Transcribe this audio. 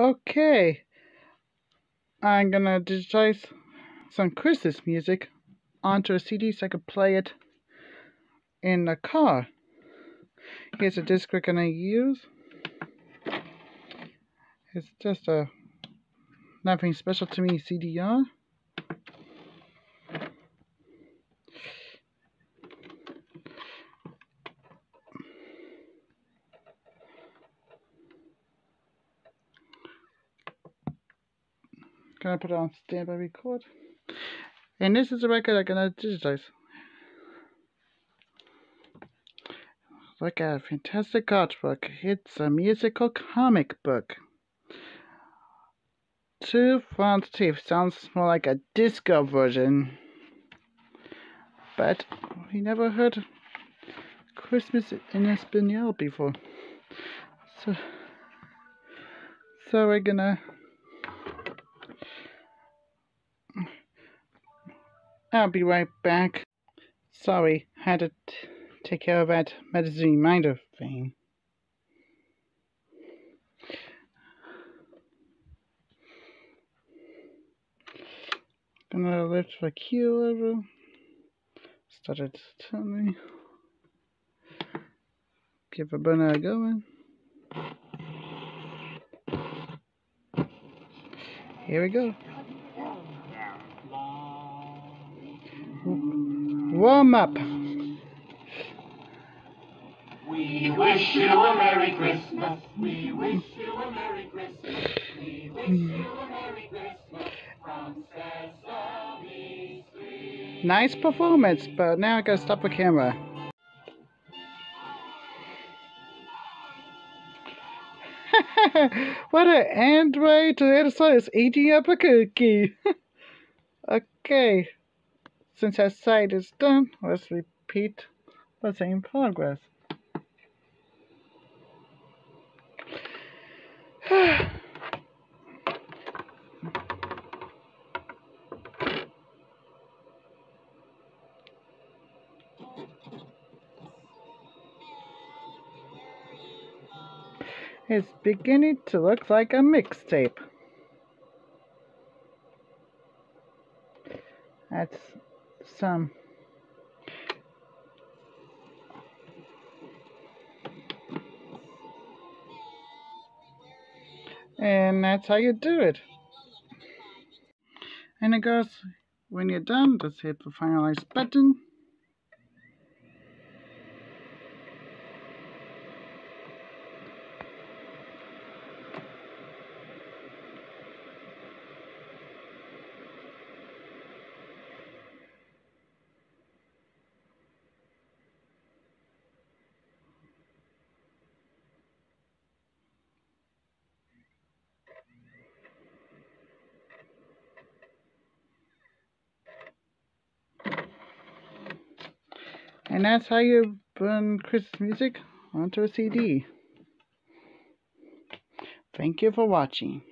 Okay. I'm gonna digitize some Christmas music onto a CD so I can play it in the car. Here's a disc we're gonna use. It's just a nothing special to me CDR. Gonna put it on standby record. And this is the record I'm gonna digitize. Look at a fantastic artwork. It's a musical comic book. Two front teeth sounds more like a disco version. But we never heard Christmas in Espanol before. So, so we're gonna I'll be right back. Sorry, had to take care of that medicine reminder thing. Gonna lift the Q level. Started to tell me. Keep a burner going. Here we go. Warm up. We wish you a Merry Christmas. We wish you a Merry Christmas. We wish you a Merry Christmas from Sesame Street. Nice performance, but now I gotta stop the camera. what an android to side is eating up a cookie. okay. Since that side is done, let's repeat the same progress. It's beginning to look like a mixtape. That's some and that's how you do it. And it goes, when you're done, just hit the finalize button. And that's how you burn Christmas music onto a CD. Thank you for watching.